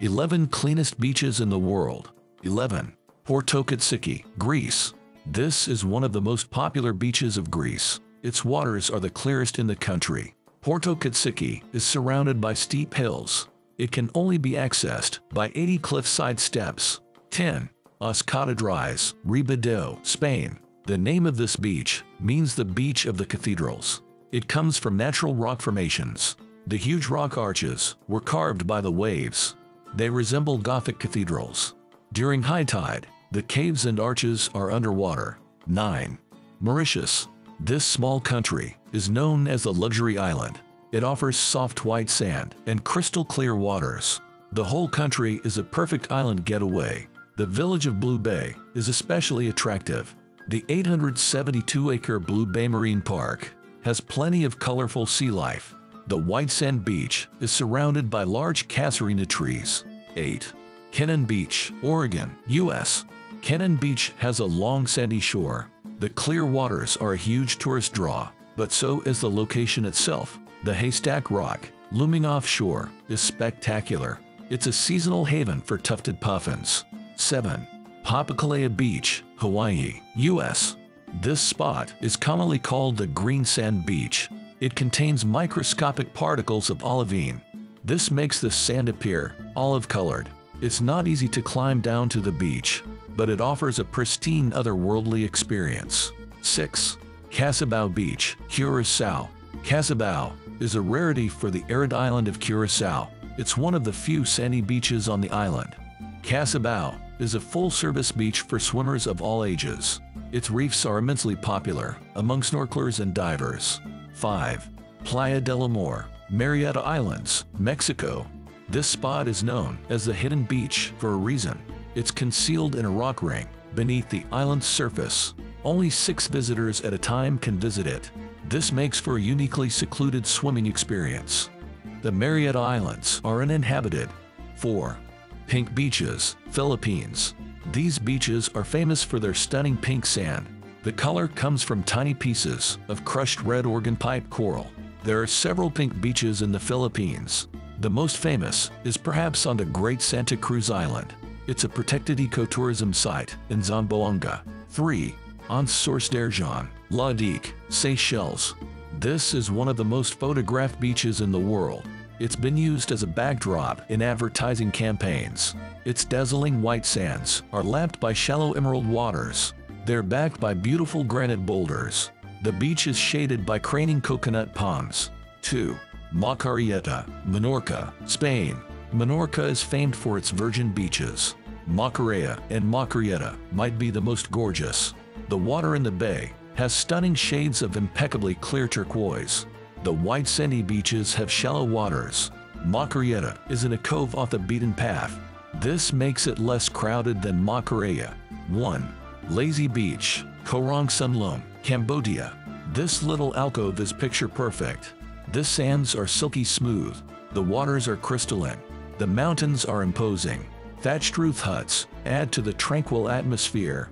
11 cleanest beaches in the world. 11. Porto Katsiki, Greece. This is one of the most popular beaches of Greece. Its waters are the clearest in the country. Porto Katsiki is surrounded by steep hills. It can only be accessed by 80 cliffside steps. 10. As Catedrais, Ribadeo, Spain. The name of this beach means the beach of the cathedrals. It comes from natural rock formations. The huge rock arches were carved by the waves. They resemble Gothic cathedrals. During high tide, the caves and arches are underwater. 9. Mauritius. This small country is known as the luxury island. It offers soft white sand and crystal clear waters. The whole country is a perfect island getaway. The village of Blue Bay is especially attractive. The 872-acre Blue Bay Marine Park has plenty of colorful sea life. The white sand beach is surrounded by large casuarina trees. 8. Cannon Beach, Oregon, U.S. Cannon Beach has a long sandy shore. The clear waters are a huge tourist draw, but so is the location itself. The Haystack Rock, looming offshore, is spectacular. It's a seasonal haven for tufted puffins. 7. Papakōlea Beach, Hawaii, U.S. This spot is commonly called the Green Sand Beach. It contains microscopic particles of olivine. This makes the sand appear olive-colored. It's not easy to climb down to the beach, but it offers a pristine otherworldly experience. 6. Cas Abao Beach, Curaçao. Casabao is a rarity for the arid island of Curaçao. It's one of the few sandy beaches on the island. Cas Abao is a full-service beach for swimmers of all ages. Its reefs are immensely popular among snorkelers and divers. 5. Playa del Amor, Marieta Islands, Mexico. This spot is known as the Hidden Beach for a reason. It's concealed in a rock ring beneath the island's surface. Only six visitors at a time can visit it. This makes for a uniquely secluded swimming experience. The Marieta Islands are uninhabited. 4. Pink Beaches, Philippines. These beaches are famous for their stunning pink sand. The color comes from tiny pieces of crushed red organ pipe coral. There are several pink beaches in the Philippines. The most famous is perhaps on the Great Santa Cruz Island. It's a protected ecotourism site in Zamboanga. 3. Anse Source d'Argent, La Digue, Seychelles. This is one of the most photographed beaches in the world. It's been used as a backdrop in advertising campaigns. Its dazzling white sands are lapped by shallow emerald waters. They're backed by beautiful granite boulders. The beach is shaded by craning coconut palms. 2. Macarelleta, Menorca, Spain. Menorca is famed for its virgin beaches. Macarella and Macarelleta might be the most gorgeous. The water in the bay has stunning shades of impeccably clear turquoise. The white sandy beaches have shallow waters. Macarelleta is in a cove off the beaten path. This makes it less crowded than Macarella. 1. Lazy Beach, Koh Rong Sanloem, Cambodia. This little alcove is picture perfect. The sands are silky smooth. The waters are crystalline. The mountains are imposing. Thatched roof huts add to the tranquil atmosphere.